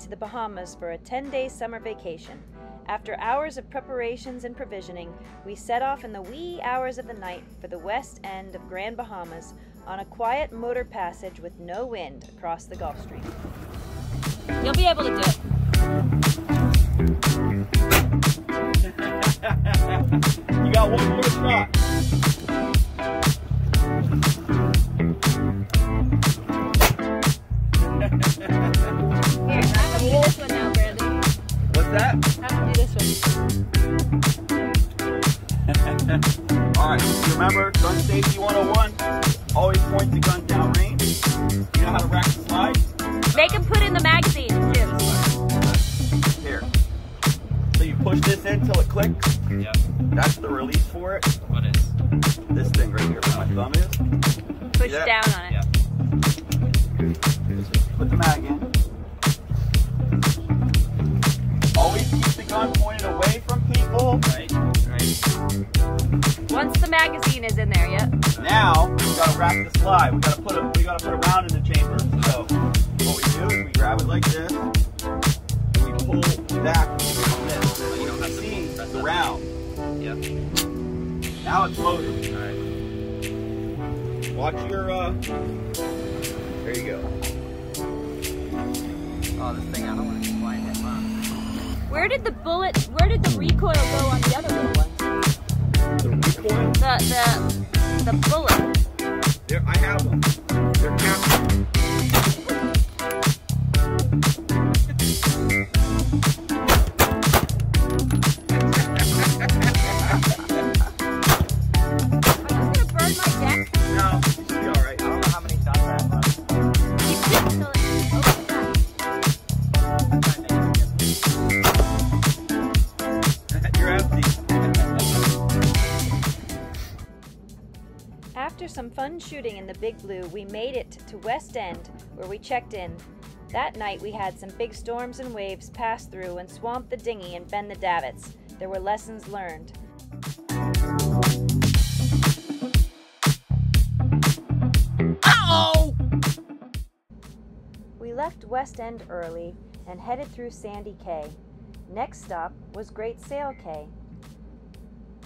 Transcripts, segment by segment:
to the Bahamas for a 10 day summer vacation. After hours of preparations and provisioning, we set off in the wee hours of the night for the west end of Grand Bahamas on a quiet motor passage with no wind across the Gulf Stream. You'll be able to do it. you got one more shot. That? Have him do this one. All right, remember, gun safety 101. Always point the gun down range. You know how to rack the slide? Make him put in the magazine, too. Here. So you push this in till it clicks. Yep. That's the release for it. What is? This thing right here where my thumb is. Push Yeah. down on it. Yeah. Put the mag in. Magazine is in there, yeah. Now we gotta rack the slide. We gotta put a we gotta put a round in the chamber. So what we do is we grab it like this, and we pull back on this. So you don't see the round. Yep. Now it's loaded. All right. Watch your uh. There you go. Oh, this thing, I don't want to be flying that long. Where did the bullet, where did the recoil go on the other little ones? The recoil. The, the, the bullet. There, I have them. They're captured. I'm just gonna burn my deck. No, fun shooting in the Big Blue, we made it to West End, where we checked in. That night, we had some big storms and waves pass through and swamp the dinghy and bend the davits. There were lessons learned. We left West End early and headed through Sandy Cay. Next stop was Great Sail Cay.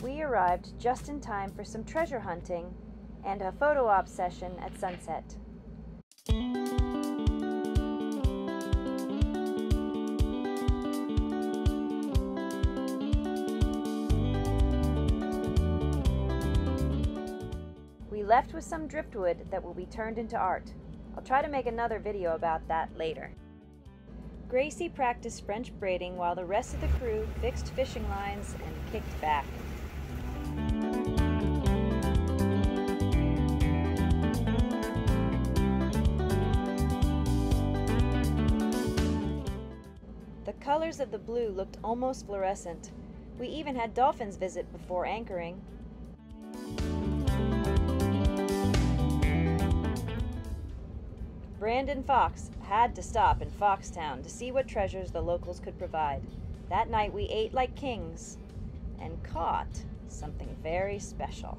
We arrived just in time for some treasure hunting and a photo op session at sunset. We left with some driftwood that will be turned into art. I'll try to make another video about that later. Gracie practiced French braiding while the rest of the crew fixed fishing lines and kicked back. The colors of the blue looked almost fluorescent. We even had dolphins visit before anchoring. Brandon Fox had to stop in Foxtown to see what treasures the locals could provide. That night we ate like kings and caught something very special.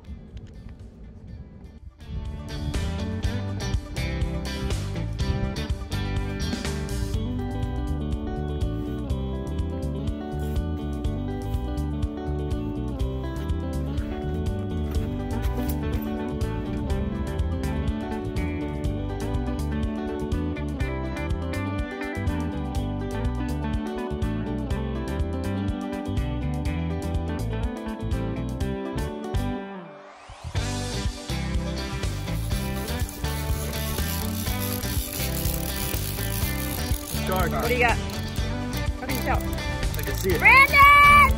Shark. What do you got? How can you tell? I can see it. Brandon!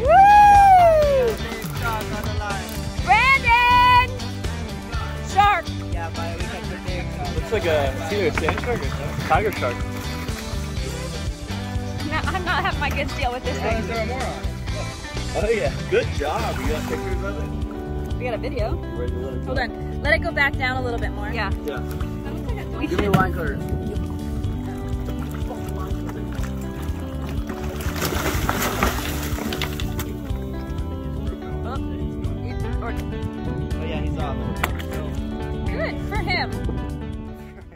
Woo! Brandon! Shark! Looks like a, either a sand shark or a tiger shark. No, I'm not having my good deal with this thing. Oh yeah. Good job. You got pictures of it? We got a video. You ready to let it go? Hold on. Let it go back down a little bit more. Yeah. Yeah. Give me line cutters. Good for him.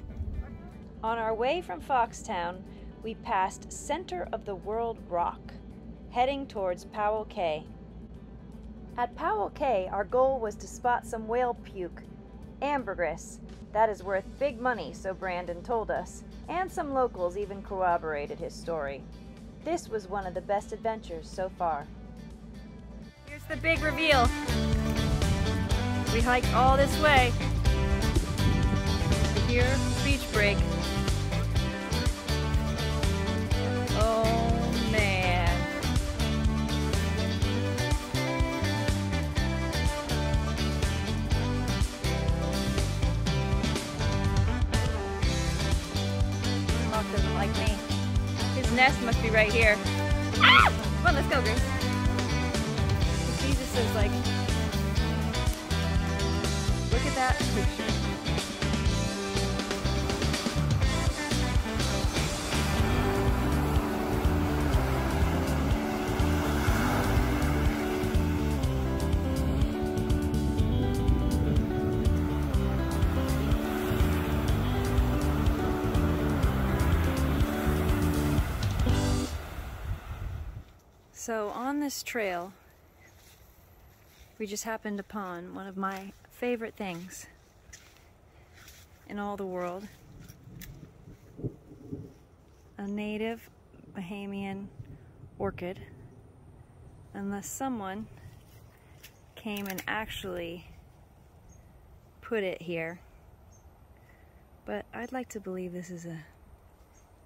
On our way from Foxtown, we passed Center of the World Rock, heading towards Powell Cay. At Powell Cay, our goal was to spot some whale puke, ambergris, that is worth big money, so Brandon told us, and some locals even corroborated his story. This was one of the best adventures so far. Here's the big reveal. We hiked all this way. Here, beach break. Oh man. Hawk doesn't like me. His nest must be right here. Ah! Come on, let's go, Grace. Jesus is like, So on this trail, we just happened upon one of my favorite things in all the world. A native Bahamian orchid. Unless someone came and actually put it here. But I'd like to believe this is a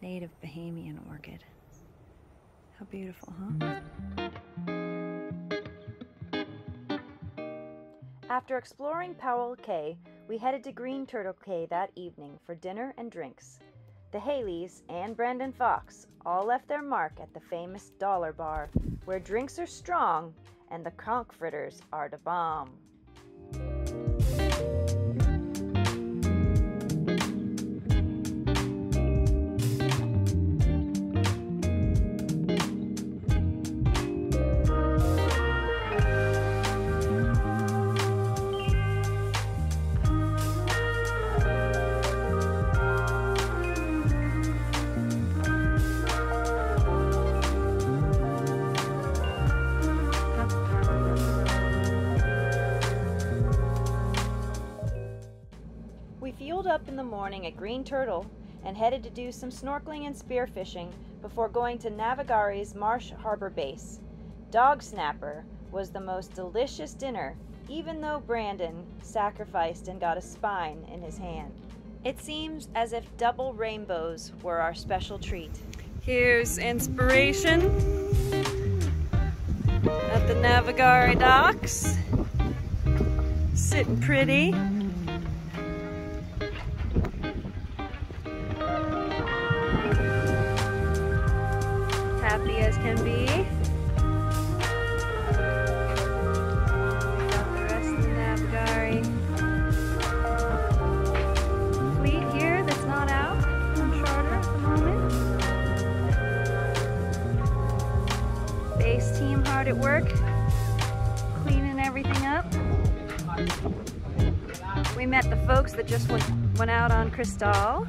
native Bahamian orchid. How beautiful, huh? After exploring Powell Cay, we headed to Green Turtle Cay that evening for dinner and drinks. The Haleys and Brandon Fox all left their mark at the famous Dollar Bar, where drinks are strong and the conch fritters are the bomb. At Green Turtle and headed to do some snorkeling and spearfishing before going to Navigare's Marsh Harbor base. Dog Snapper was the most delicious dinner, even though Brandon sacrificed and got a spine in his hand. It seems as if double rainbows were our special treat. Here's inspiration at the Navigari docks. Sitting pretty. Went out on Cristal.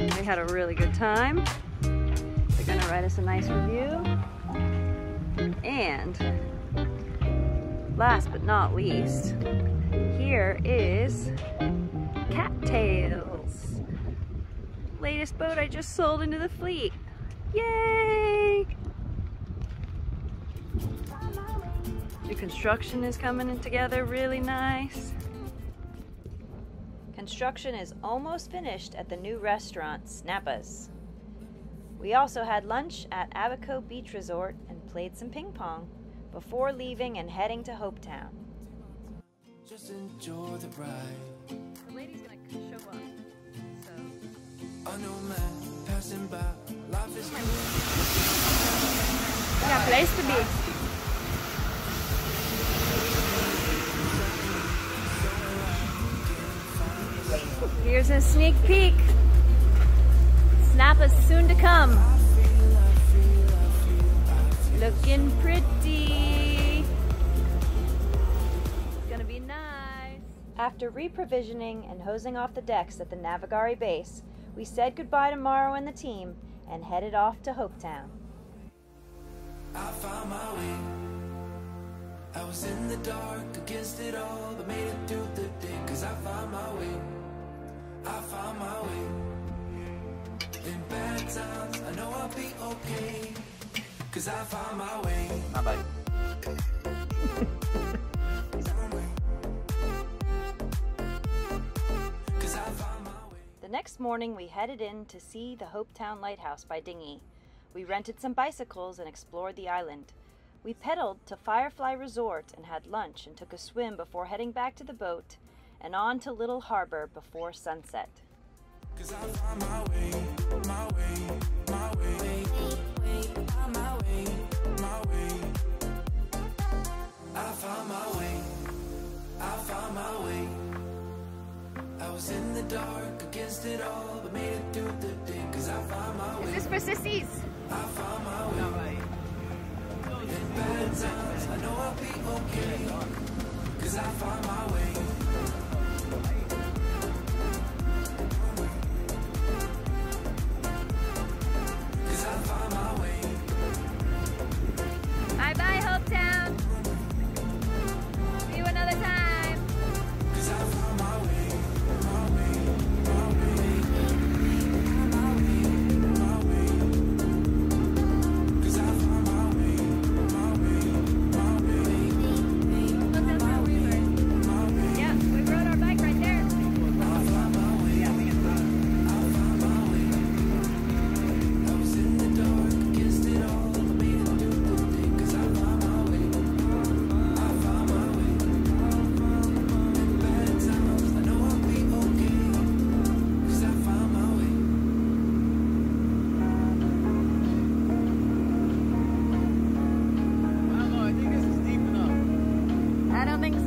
We had a really good time. They're gonna write us a nice review. And last but not least, here is Cattails. Latest boat I just sold into the fleet. Yay! The construction is coming in together really nice. Construction is almost finished at the new restaurant, Snappa's. We also had lunch at Abaco Beach Resort and played some ping pong before leaving and heading to Hope Town. Just enjoy the ride. The lady's gonna show up, so I know man passing by. Life is good. Yeah, place to be. Here's a sneak peek. Snappa's soon to come. Looking pretty. It's gonna be nice. After reprovisioning and hosing off the decks at the Navigare base, We said goodbye to Morrow and the team and headed off to Hope Town. I found my way. I was in the dark against it all, but made it through the day. Cause I found my way. I found my way. In bad times, I know I'll be okay. Cause I found my way. Bye bye. Cause I found my way. The next morning, we headed in to see the Hope Town Lighthouse by dinghy. We rented some bicycles and explored the island. We pedaled to Firefly Resort and had lunch and took a swim before heading back to the boat and on to Little Harbor before sunset. I found my way, my way, my way, found my way, my way. I found my way, I found my way. I was in the dark against it all, but made it through the day. Cause I found my way, Is this for sissies? I found my way. In bad times, I know I'll be okay. Cause I found my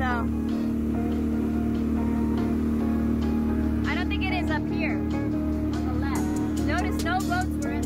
I don't think it is up here on the left. Notice no boats were in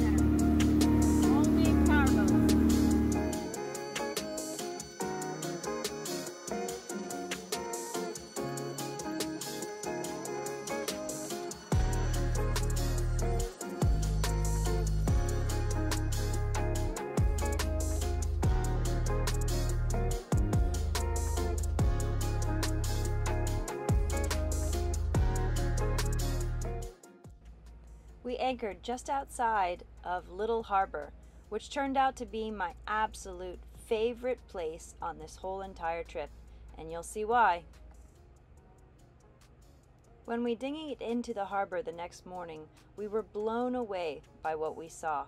anchored just outside of Little Harbor, which turned out to be my absolute favorite place on this whole entire trip, and you'll see why. When we dinghied into the harbor the next morning, we were blown away by what we saw.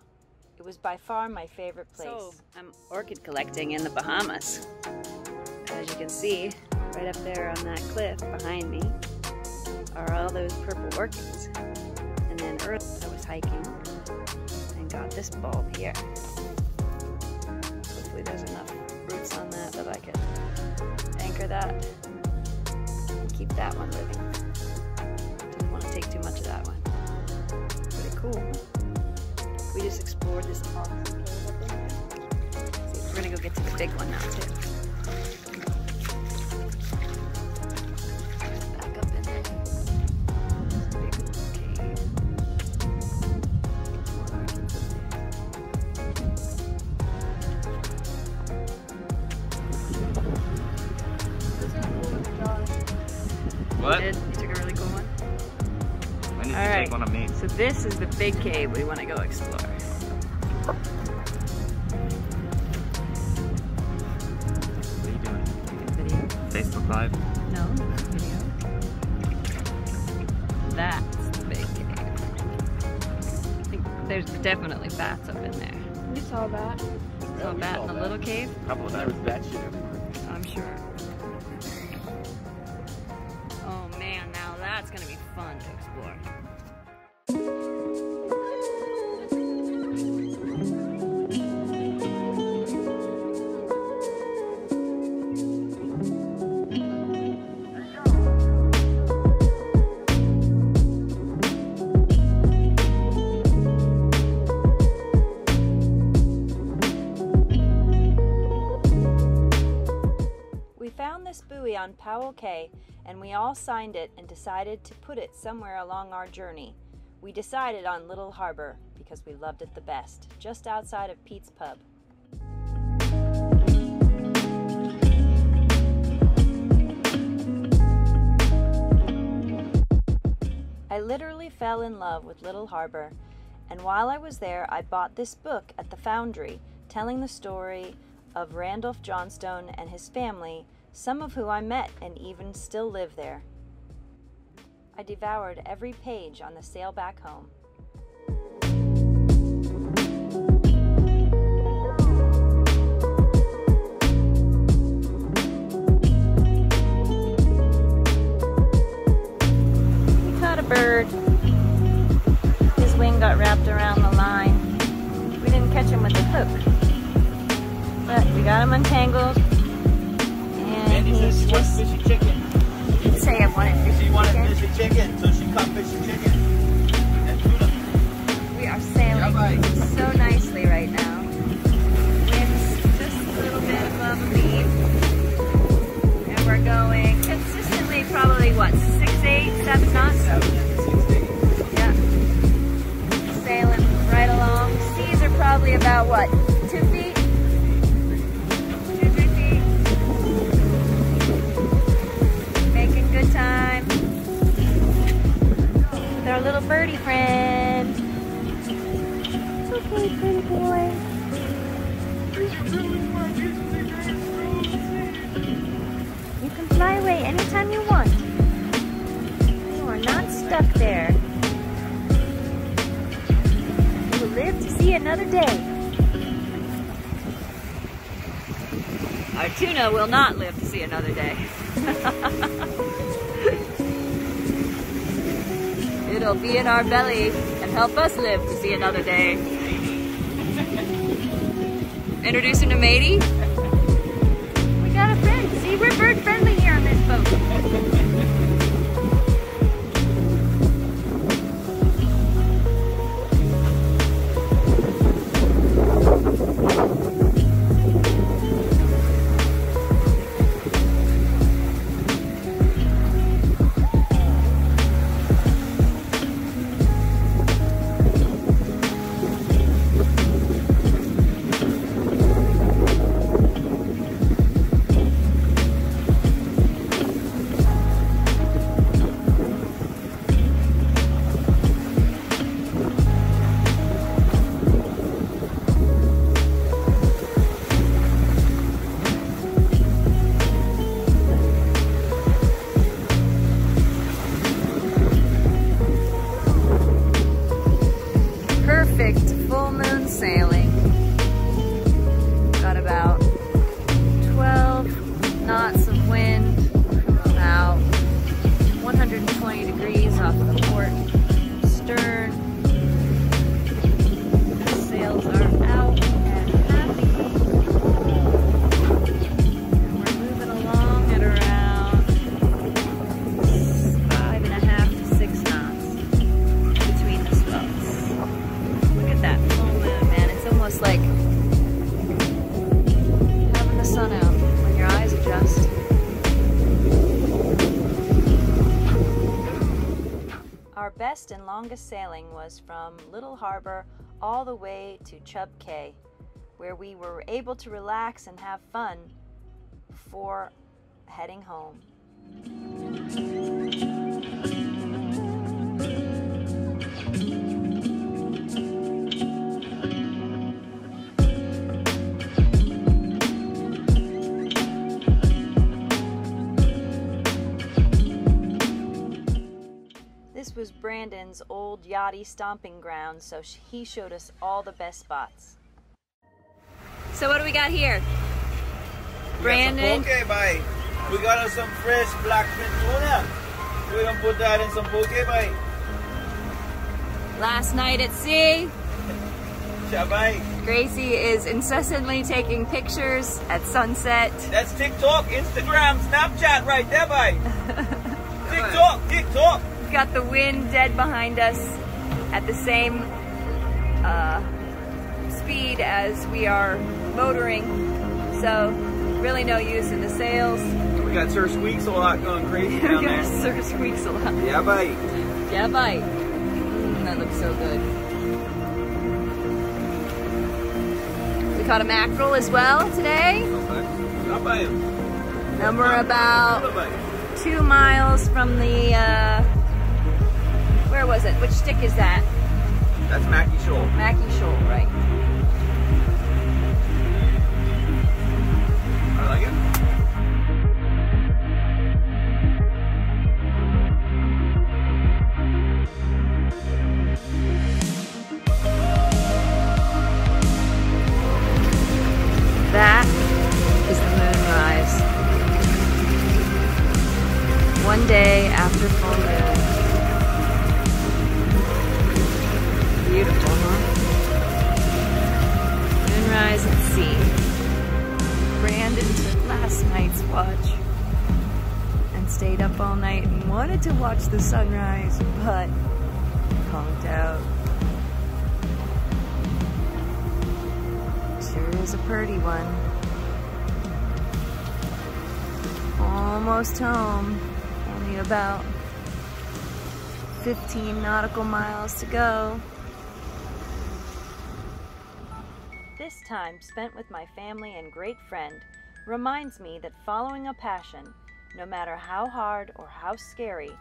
It was by far my favorite place. So, I'm orchid collecting in the Bahamas. As you can see, right up there on that cliff behind me are all those purple orchids. And then was hiking and got this bulb here. Hopefully there's enough roots on that that I can anchor that and keep that one living. Didn't want to take too much of that one. Pretty cool. We just explored this awesome. See, we're gonna go get to the big one now too. Big cave we want to go explore. What are you doing? Video? Facebook Live? No, video. That's the big cave. I think there's definitely bats up in there. We saw a that. Saw a bat in the little cave? Couple of There was that shit everywhere. I'm sure. Found this buoy on Powell Cay and we all signed it and decided to put it somewhere along our journey. we decided on Little Harbor because we loved it the best, just outside of Pete's Pub. I literally fell in love with Little Harbor, and while I was there, I bought this book at the Foundry telling the story of Randolph Johnston and his family, some of who I met and even still live there. I devoured every page on the sail back home. It'll be in our belly and help us live to see another day. Introduce him to Matey. We got a friend. See, we're bird friendly here on this boat. Best and longest sailing was from Little Harbor all the way to Chub Cay, where we were able to relax and have fun before heading home. Old yachty stomping ground, so he showed us all the best spots. So what do we got here? Brandon. Okay, bye. We got us some fresh blackfin tuna. We're gonna put that in some poke bite. Last night at sea, Shabai. Gracie is incessantly taking pictures at sunset. That's TikTok, Instagram, Snapchat right there, bye. TikTok, TikTok. Got the wind dead behind us at the same uh, speed as we are motoring, so really no use in the sails. We got Sir Squeaks a lot going crazy down there. of squeaks a lot. Yeah, bite. Yeah, bite. That looks so good. We caught a mackerel as well today. Not by him. And we're about Not by him. two miles from the, uh, where was it? Which stick is that? That's Mackie Shoal. Mackie Shoal, right? Pretty one. Almost home. Only about 15 nautical miles to go. This time spent with my family and great friend reminds me that following a passion, no matter how hard or how scary,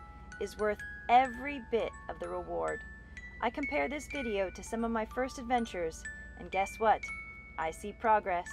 is worth every bit of the reward. I compare this video to some of my first adventures, and guess what? I see progress.